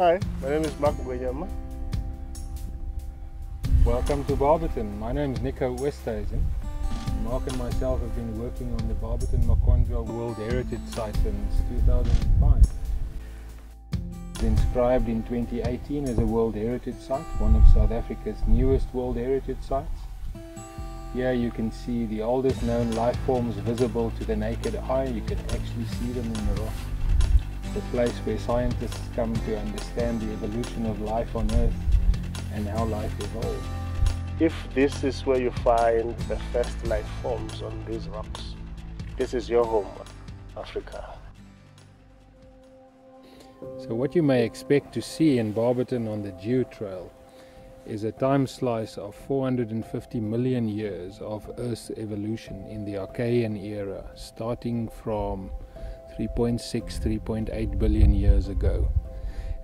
Hi, my name is Mark Ngwenyama. Welcome to Barberton. My name is Nico Oosthuizen. Mark and myself have been working on the Barberton Makhonjwa World Heritage Site since 2005. It's inscribed in 2018 as a World Heritage Site, one of South Africa's newest World Heritage Sites. Here you can see the oldest known life forms visible to the naked eye. You can actually see them in the rock. A place where scientists come to understand the evolution of life on Earth and how life evolved. If this is where you find the first life forms on these rocks, this is your home, Africa. So what you may expect to see in Barberton on the GeoTrail is a time slice of 450 million years of Earth's evolution in the Archean era, starting from 3.6, 3.8 billion years ago.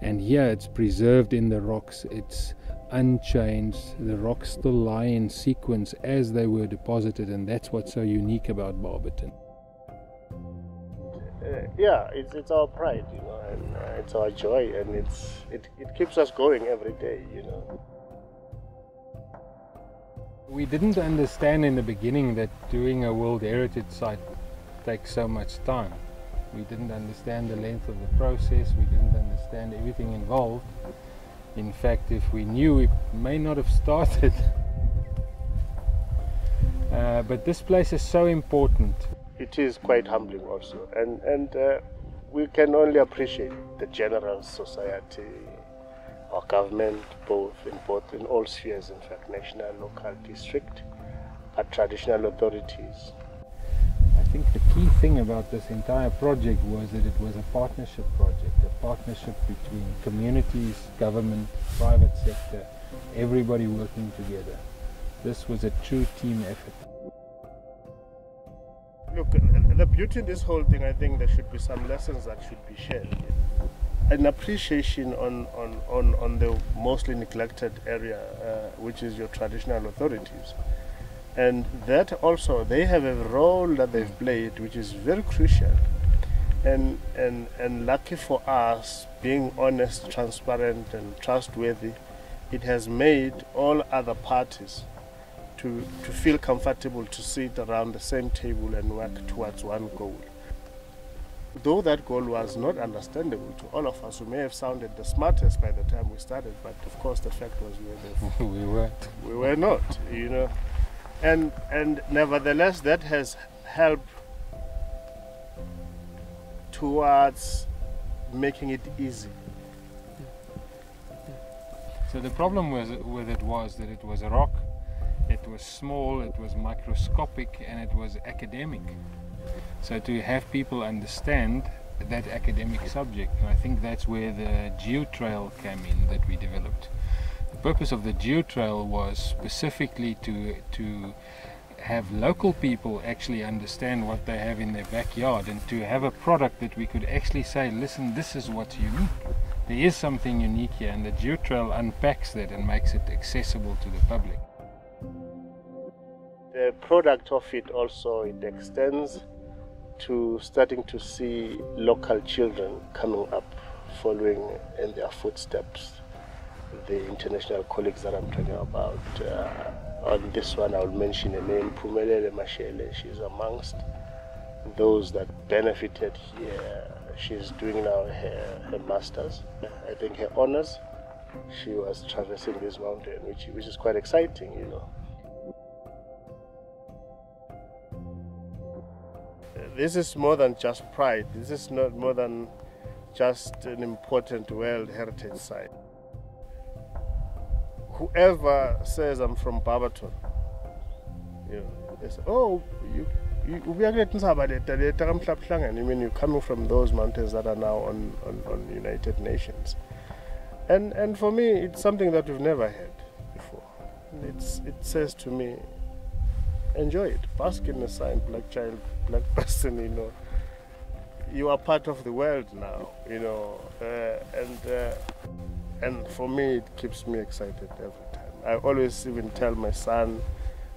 And here it's preserved in the rocks, it's unchanged, the rocks still lie in sequence as they were deposited, and that's what's so unique about Barberton. Uh, yeah, it's, it's our pride, you know, and uh, it's our joy, and it's it, it keeps us going every day, you know. We didn't understand in the beginning that doing a World Heritage Site takes so much time. We didn't understand the length of the process, we didn't understand everything involved. In fact, if we knew, we may not have started. Uh, but this place is so important. It is quite humbling also, and, and uh, we can only appreciate the general society, our government, both in both in all spheres, in fact, national, local, district, our traditional authorities. I think the key thing about this entire project was that it was a partnership project, a partnership between communities, government, private sector, everybody working together. This was a true team effort. Look, the beauty in this whole thing, I think there should be some lessons that should be shared. An appreciation on, on, on, on the mostly neglected area, uh, which is your traditional authorities. And that also, they have a role that they've played, which is very crucial. And, and, and lucky for us, being honest, transparent, and trustworthy, it has made all other parties to, to feel comfortable to sit around the same table and work towards one goal. Though that goal was not understandable to all of us, we may have sounded the smartest by the time we started, but of course the fact was we were, we weren't. we were not, you know. And, and nevertheless, that has helped towards making it easy. So the problem was, with it was that it was a rock, it was small, it was microscopic, and it was academic. So to have people understand that academic subject, and I think that's where the GeoTrail came in that we developed. The purpose of the GeoTrail was specifically to to have local people actually understand what they have in their backyard and to have a product that we could actually say, listen, this is what's unique. There is something unique here, and the GeoTrail unpacks that and makes it accessible to the public. The product of it also it extends to starting to see local children coming up, following in their footsteps. The international colleagues that I'm talking about. Uh, on this one, I'll mention a name, Pumelele Mashele. She's amongst those that benefited here. She's doing now her, her master's. I think her honors. She was traversing this mountain, which, which is quite exciting, you know. this is more than just pride. This is not more than just an important World Heritage Site. Whoever says I'm from Barberton, you know, they say, oh, you, you, I mean, you're coming from those mountains that are now on, on, on United Nations. And, and for me, it's something that we've never had before. It's, it says to me, enjoy it. Bask in the sun, black child, black person, you know. You are part of the world now, you know. Uh, and, uh, and for me, it keeps me excited every time. I always even tell my son,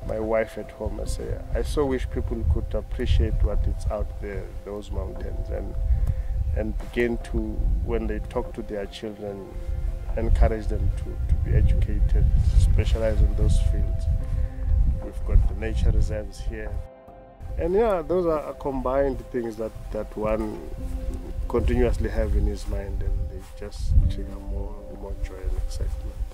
my wife at home, I say, I so wish people could appreciate what is out there, those mountains. And, and begin to, when they talk to their children, encourage them to, to be educated, specialize in those fields. We've got the nature reserves here. And yeah, those are combined things that, that one continuously have in his mind and they just trigger more, more joy and excitement.